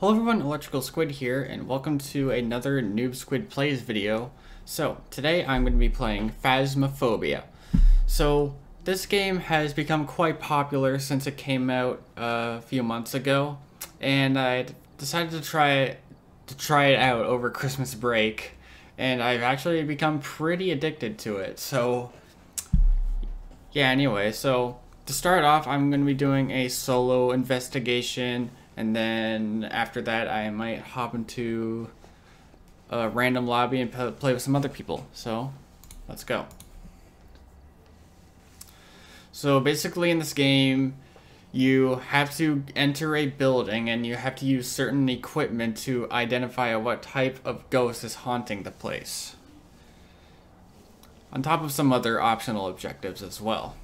Hello everyone, Electrical Squid here, and welcome to another Noob Squid Plays video. So, today I'm going to be playing Phasmophobia. So, this game has become quite popular since it came out uh, a few months ago, and I decided to try it, to try it out over Christmas break, and I've actually become pretty addicted to it. So, yeah, anyway, so to start off, I'm going to be doing a solo investigation and then after that I might hop into a random lobby and play with some other people. So let's go. So basically in this game you have to enter a building and you have to use certain equipment to identify what type of ghost is haunting the place. On top of some other optional objectives as well.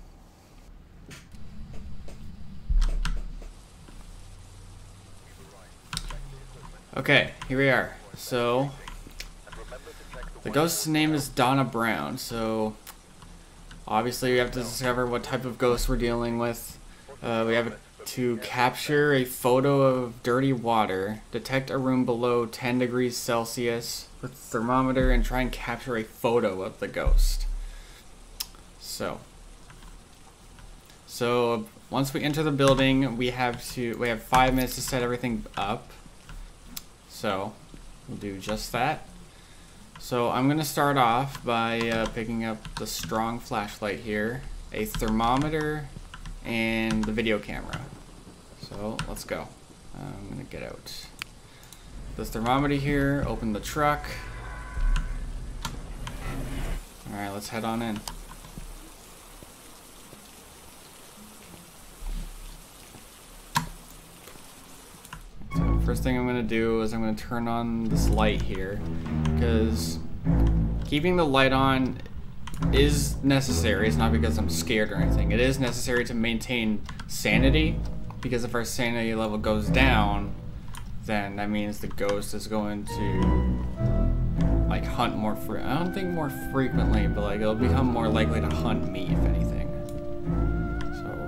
Okay, here we are. So, the ghost's name is Donna Brown, so obviously we have to discover what type of ghost we're dealing with. Uh, we have to capture a photo of dirty water, detect a room below 10 degrees Celsius with thermometer, and try and capture a photo of the ghost. So, so once we enter the building, we have to we have five minutes to set everything up. So we'll do just that. So I'm going to start off by uh, picking up the strong flashlight here, a thermometer, and the video camera. So let's go. I'm going to get out the thermometer here, open the truck. Alright, let's head on in. First thing I'm going to do is I'm going to turn on this light here because keeping the light on is necessary. It's not because I'm scared or anything. It is necessary to maintain sanity because if our sanity level goes down, then that means the ghost is going to like hunt more fre I don't think more frequently, but like it'll become more likely to hunt me if anything.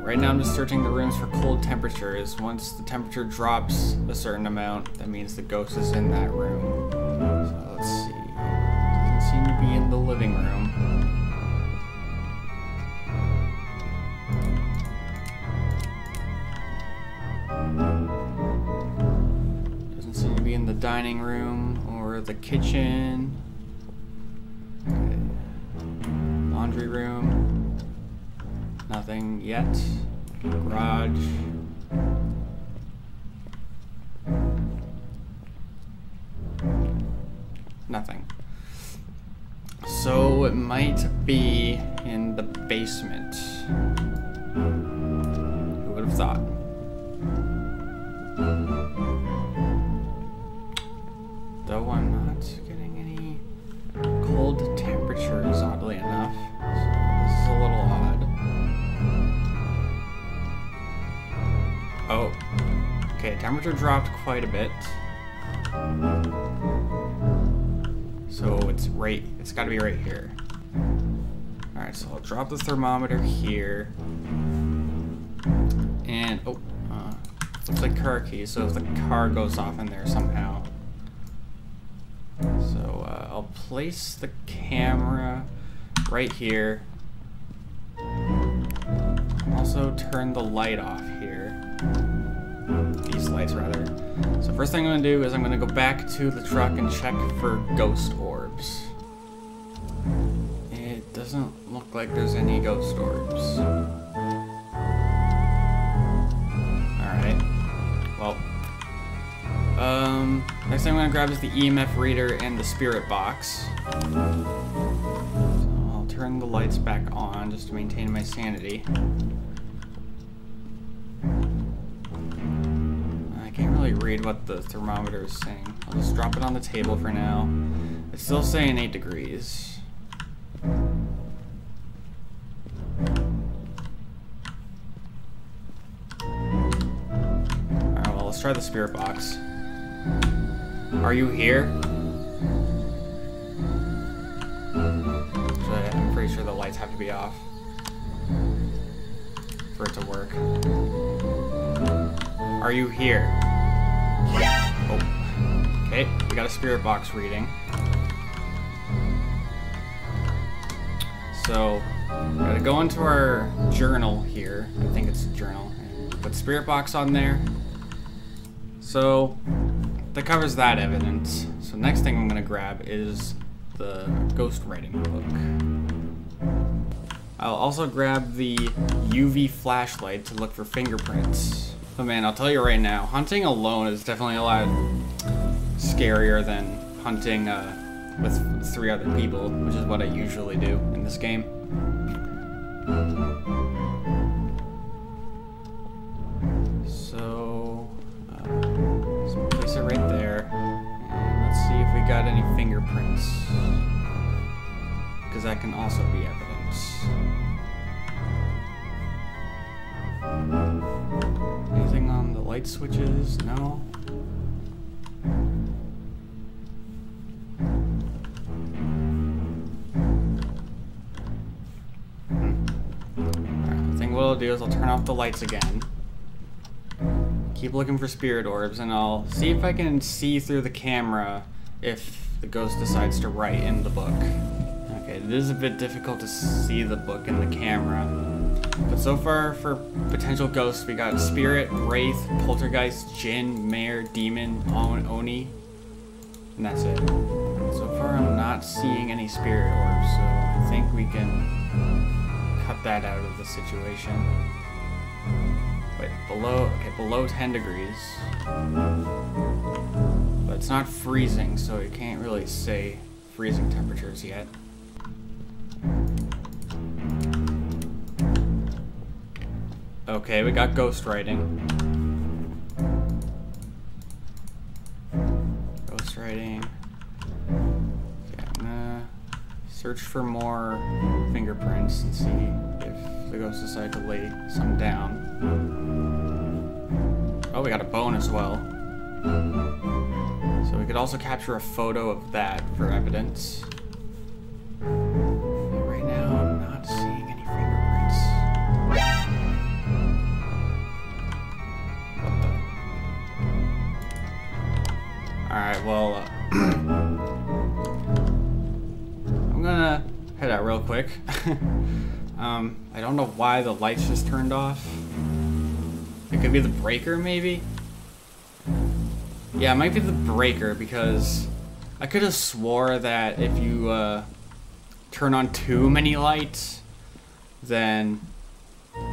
Right now I'm just searching the rooms for cold temperatures. Once the temperature drops a certain amount, that means the ghost is in that room. So let's see. Doesn't seem to be in the living room. Doesn't seem to be in the dining room or the kitchen. Nothing yet. Garage. Nothing. So it might be in the basement. Who would have thought? Though I'm not getting any cold temperatures, oddly enough. So this is a little odd. Okay, temperature dropped quite a bit. So it's right, it's gotta be right here. Alright, so I'll drop the thermometer here. And, oh, uh, looks like car key, so if the car goes off in there somehow. So uh, I'll place the camera right here. Also turn the light off. Lights, rather. So first thing I'm to do is I'm to go back to the truck and check for ghost orbs. It doesn't look like there's any ghost orbs. Alright. Well. Um, next thing I'm to grab is the EMF reader and the spirit box. So I'll turn the lights back on just to maintain my sanity. Read what the thermometer is saying. I'll just drop it on the table for now. It's still saying 8 degrees. Alright, well, let's try the spirit box. Are you here? I'm pretty sure the lights have to be off for it to work. Are you here? Okay, we got a spirit box reading. So, gotta go into our journal here. I think it's a journal. Put spirit box on there. So, that covers that evidence. So next thing I'm gonna grab is the ghost writing book. I'll also grab the UV flashlight to look for fingerprints. But man, I'll tell you right now, hunting alone is definitely a lot scarier than hunting uh, with three other people, which is what I usually do in this game. So, uh, so place it right there, and let's see if we got any fingerprints, because that can also be evidence. Anything on the light switches? No. Is I'll turn off the lights again. Keep looking for spirit orbs, and I'll see if I can see through the camera if the ghost decides to write in the book. Okay, it is a bit difficult to see the book in the camera. But so far, for potential ghosts, we got Spirit, Wraith, Poltergeist, Jinn, Mare, Demon, On- Oni, and that's it. So far, I'm not seeing any Spirit orbs, so I think we can cut that out of the situation. Wait, below, okay, below 10 degrees. But it's not freezing, so you can't really say freezing temperatures yet. Okay, we got ghost writing. Ghost writing. Search for more fingerprints and see if the ghost decide to lay some down. Oh, we got a bone as well. So we could also capture a photo of that for evidence. Right now, I'm not seeing any fingerprints. Alright, well, uh, quick. um, I don't know why the lights just turned off. It could be the breaker, maybe? Yeah, it might be the breaker because I could have swore that if you uh, turn on too many lights, then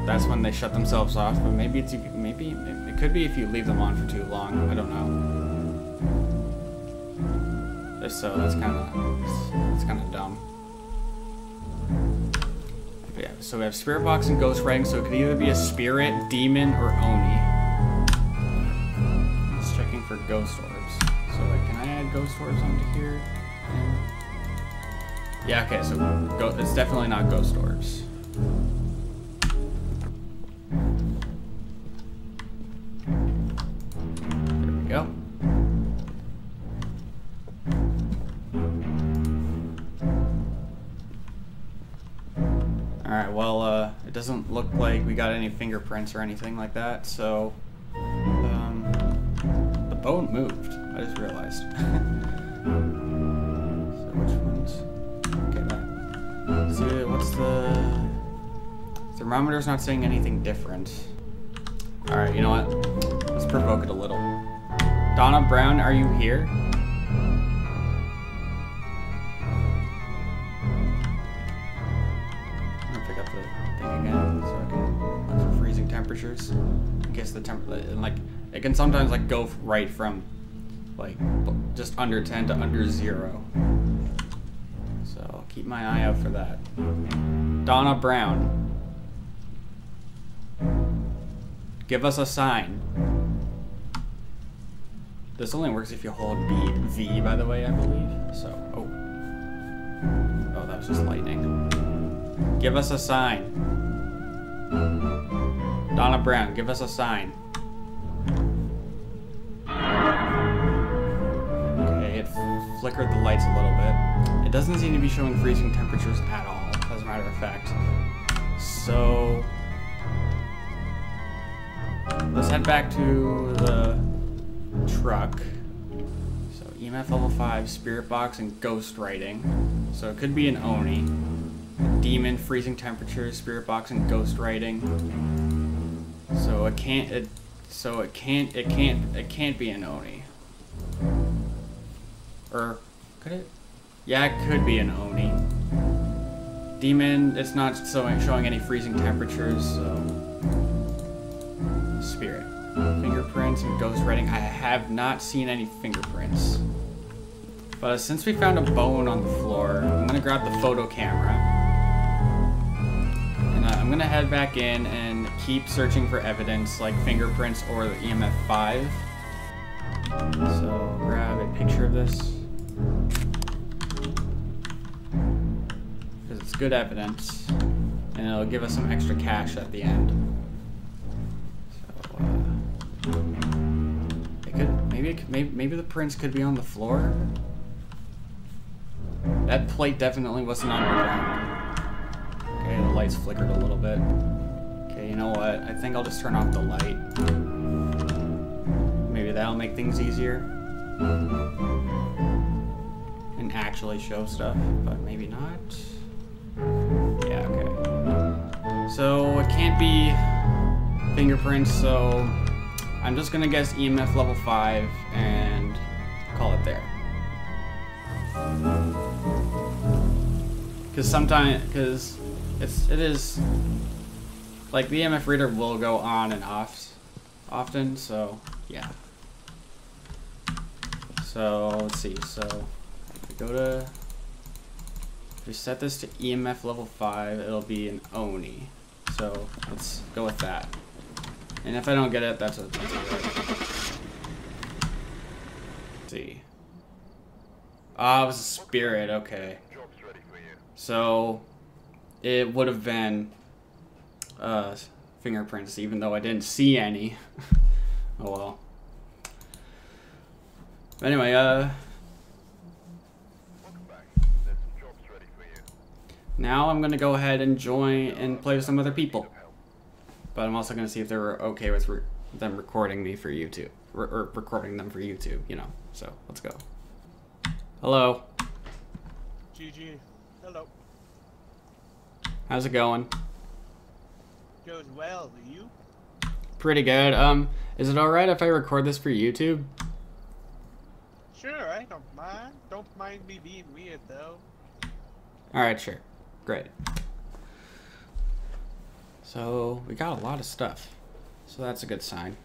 that's when they shut themselves off. But maybe it's maybe it could be if you leave them on for too long. I don't know. If so, that's kind of that's kind of dumb. So we have spirit box and ghost writing. So it could either be a spirit, demon, or oni. Just checking for ghost orbs. So like, can I add ghost orbs onto here? Yeah, okay, so it's definitely not ghost orbs. Alright, well, uh, it doesn't look like we got any fingerprints or anything like that, so... Um, the bone moved, I just realized. so which ones? Okay. See, what's the... Thermometer's not saying anything different. Alright, you know what? Let's provoke it a little. Donna Brown, are you here? It can sometimes like go right from like just under 10 to under zero. So I'll keep my eye out for that. Donna Brown. Give us a sign. This only works if you hold B V by the way, I believe. So oh. Oh, that was just lightning. Give us a sign. Donna Brown, give us a sign. It flickered the lights a little bit. It doesn't seem to be showing freezing temperatures at all, as a matter of fact. So, let's head back to the truck. So EMF level 5, Spirit Box, and Ghost Writing. So it could be an Oni. Demon, Freezing Temperatures, Spirit Box, and Ghost Writing. So it can't. It, so it can't. It can't. It can't be an Oni. Or could it? Yeah, it could be an Oni. Demon. It's not showing showing any freezing temperatures. So spirit. Fingerprints and ghost writing. I have not seen any fingerprints. But since we found a bone on the floor, I'm gonna grab the photo camera. And uh, I'm gonna head back in and keep searching for evidence like fingerprints or the EMF 5. So grab a picture of this. Because it's good evidence. And it'll give us some extra cash at the end. Uh, it could maybe it could, maybe maybe the prints could be on the floor. That plate definitely wasn't on the ground. Okay, the lights flickered a little bit. Okay, you know what? I think I'll just turn off the light. Maybe that'll make things easier. And actually show stuff, but maybe not. Yeah, okay. So it can't be fingerprints, so I'm just gonna guess EMF level 5 and call it there. Cause sometimes, cause it's, it is, like the EMF reader will go on and off often, so yeah. So let's see, so go to, if we set this to EMF level 5, it'll be an Oni. So let's go with that. And if I don't get it, that's a, that's a right. see. Ah, it was a spirit, okay. So, it would have been uh, fingerprints, even though I didn't see any. oh well. But anyway, uh... Now I'm gonna go ahead and join and play with some other people. But I'm also going to see if they're okay with re them recording me for YouTube. Re or recording them for YouTube, you know. So, let's go. Hello. GG. Hello. How's it going? Goes well. You? Pretty good. Um, is it alright if I record this for YouTube? Sure, I don't mind. Don't mind me being weird, though. Alright, sure. Great. So we got a lot of stuff. So that's a good sign.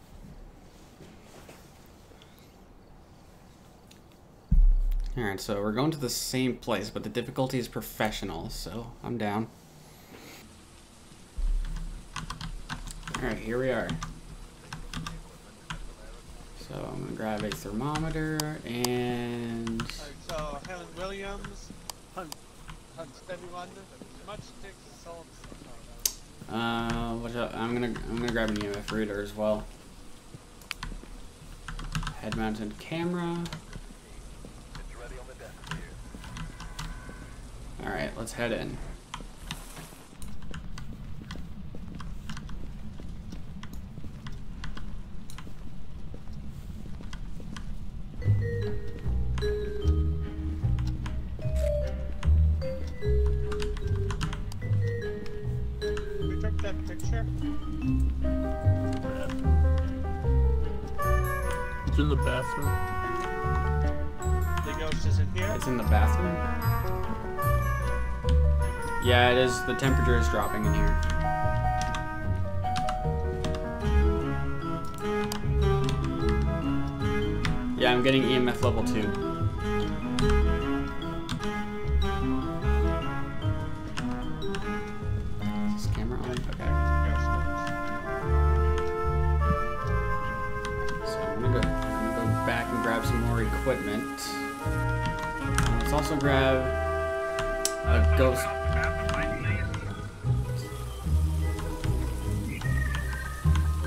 Alright, so we're going to the same place, but the difficulty is professional, so I'm down. Alright, here we are. So I'm gonna grab a thermometer and... Right, so Helen Williams, Hunt, Hunt Stevie Wonder, smudge sticks, salt, uh, watch out. I'm gonna I'm gonna grab an EMF reader as well. Head mounted camera. Alright, let's head in. It's in the bathroom. The ghost is in here? It's in the bathroom? Yeah, it is. The temperature is dropping in here. Yeah, I'm getting EMF level 2. Let's also grab a ghost.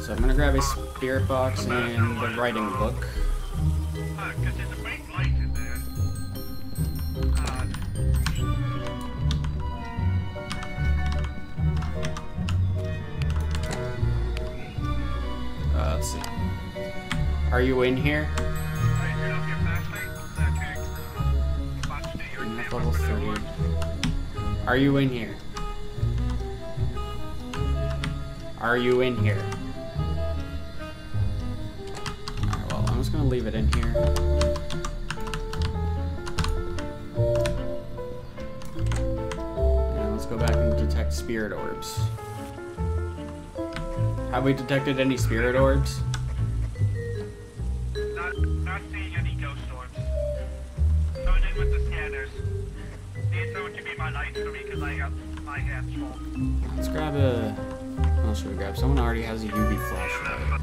So I'm gonna grab a spirit box and the writing book. Uh, let's see. Are you in here? Are you in here? Are you in here? Alright, well, I'm just gonna leave it in here. Let's go back and detect spirit orbs. Have we detected any spirit orbs? Grab? Someone already has a UV flashlight.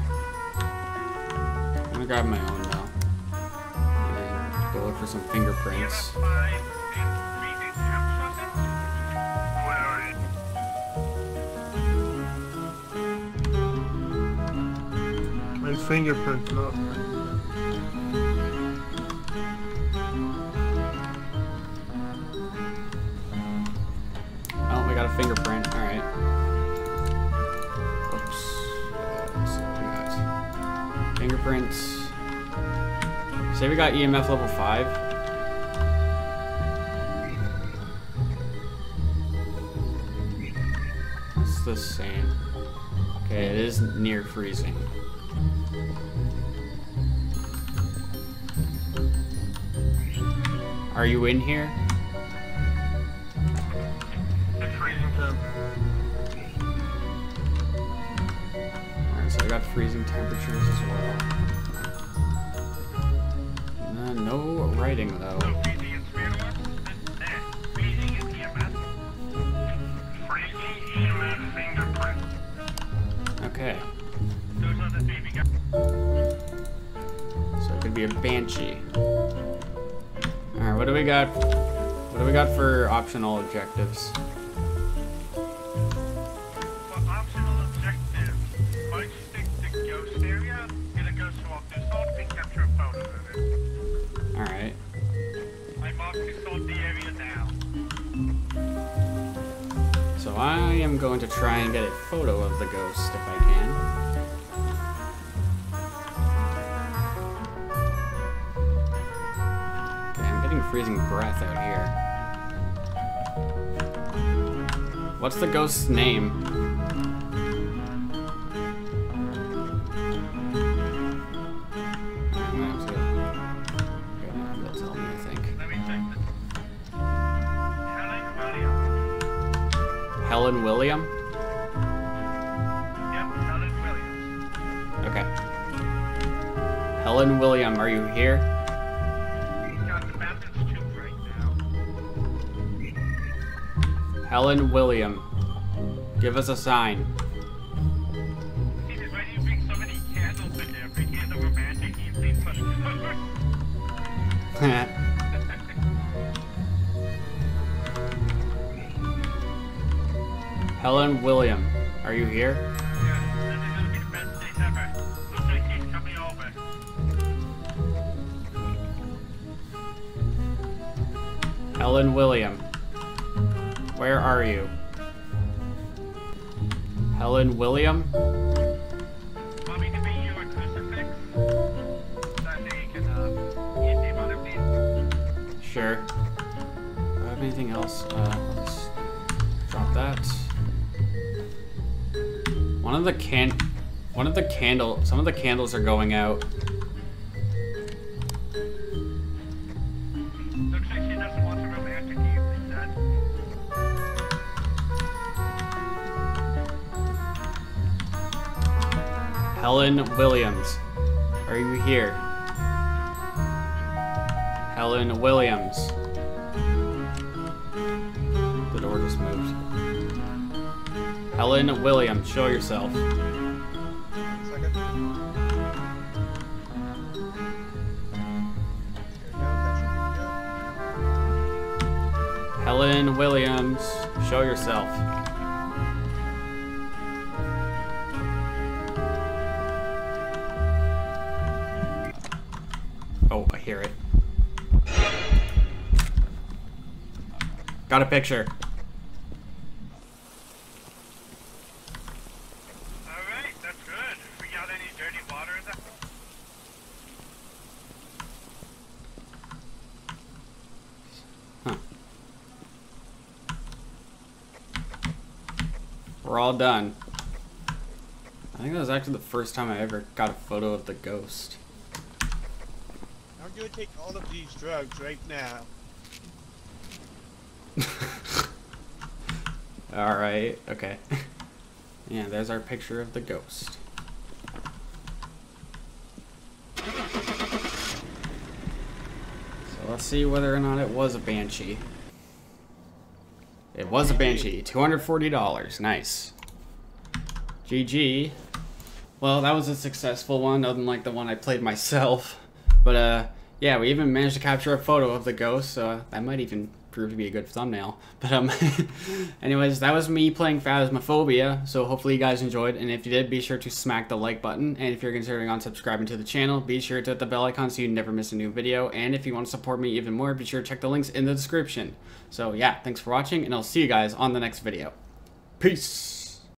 I'm gonna grab my own now. And go look for some fingerprints. Five and three got EMF level 5. It's the same. Okay, it is near freezing. Are you in here? It's freezing temp. Alright, so I got freezing temperatures as well. Uh, no writing though. Okay, so it could be a banshee. Alright, what do we got? What do we got for optional objectives? Going to try and get a photo of the ghost if I can. I'm getting freezing breath out here. What's the ghost's name? Helen William? Yep, Helen Williams. Okay. Helen William, are you here? He's got the Baptist tube right now. Helen William, give us a sign. Helen William, are you here? Helen William, where are you? Helen William? Sure. Do I have anything else? Uh, let's drop that. One of the can, one of the candle, some of the candles are going out. Looks like she doesn't want a romantic evening, then. Helen Williams, are you here? Helen Williams. The door just moved. Helen Williams, show yourself. Helen Williams, show yourself. Oh, I hear it. Got a picture. Alright, that's good. We got any dirty water in there? Huh. we're all done. I think that was actually the first time I ever got a photo of the ghost. I'm gonna take all of these drugs right now. Alright, okay. yeah, there's our picture of the ghost. So let's see whether or not it was a banshee. It was a banshee. $240. Nice. GG. Well, that was a successful one, other than like the one I played myself. But uh, yeah, we even managed to capture a photo of the ghost, so that might even prove to be a good thumbnail. But um, anyways, that was me playing Phasmophobia. So hopefully you guys enjoyed, and if you did, be sure to smack the like button. And if you're considering on subscribing to the channel, be sure to hit the bell icon so you never miss a new video. And if you want to support me even more, be sure to check the links in the description. So yeah, thanks for watching, and I'll see you guys on the next video. Peace.